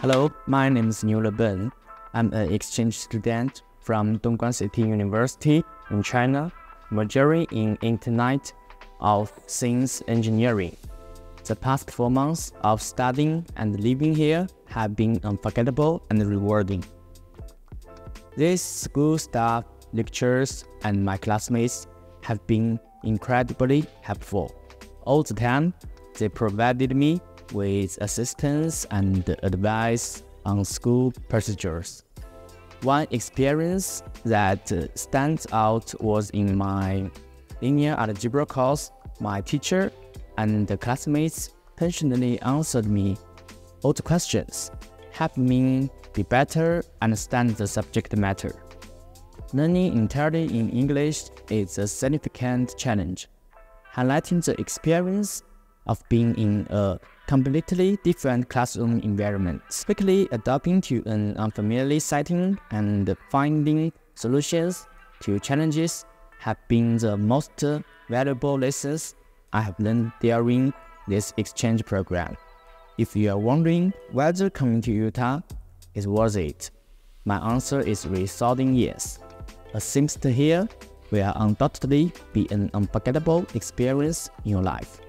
Hello, my name is Niu Leben. I'm an exchange student from Dongguan City University in China, majoring in Internet of Things Engineering. The past four months of studying and living here have been unforgettable and rewarding. This school staff, lecturers, and my classmates have been incredibly helpful. All the time, they provided me with assistance and advice on school procedures. One experience that uh, stands out was in my linear algebra course. My teacher and the classmates patiently answered me all questions, helping me be better understand the subject matter. Learning entirely in English is a significant challenge, highlighting the experience of being in a completely different classroom environment. Quickly adapting to an unfamiliar setting and finding solutions to challenges have been the most valuable lessons I have learned during this exchange program. If you are wondering whether coming to UTAR is worth it, my answer is resounding yes. A semester here will undoubtedly be an unforgettable experience in your life.